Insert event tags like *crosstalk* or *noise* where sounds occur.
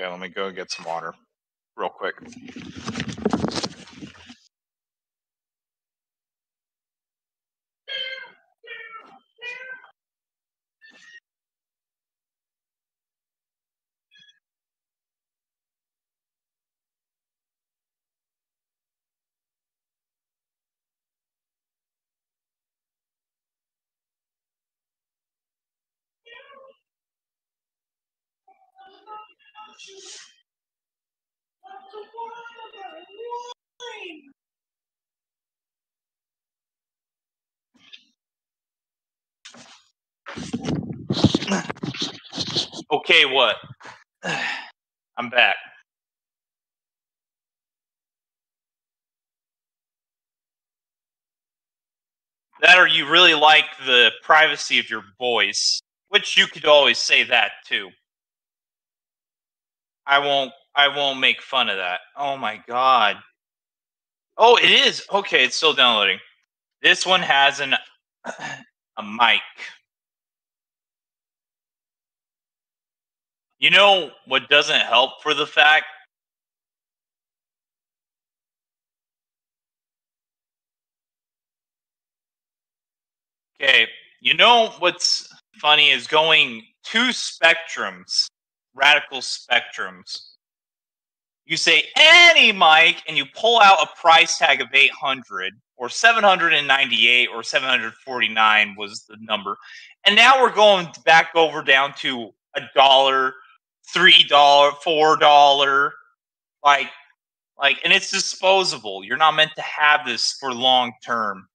Okay, let me go get some water real quick. Okay, what? I'm back. That or you really like the privacy of your voice, which you could always say that too. I won't I won't make fun of that. Oh my god. Oh, it is. Okay, it's still downloading. This one has an *clears throat* a mic. You know what doesn't help for the fact Okay, you know what's funny is going two spectrums, radical spectrums. You say any mic and you pull out a price tag of 800 or 798 or 749 was the number. And now we're going back over down to a dollar, three dollar, four dollar, like like and it's disposable. You're not meant to have this for long term.